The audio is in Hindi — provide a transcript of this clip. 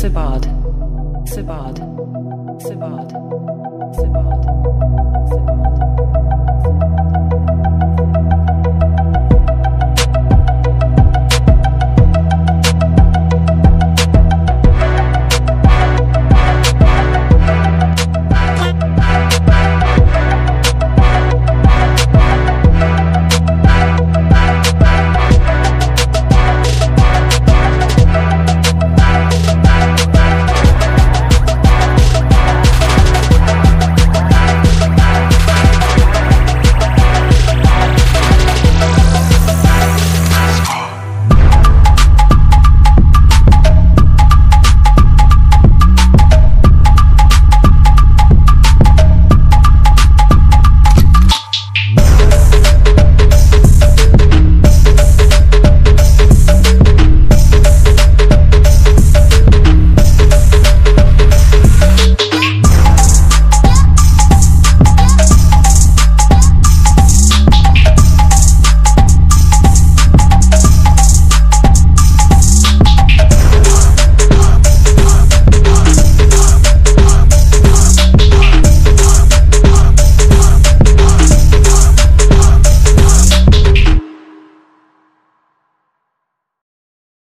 Sabad. Sabad. Sabad. Sabad.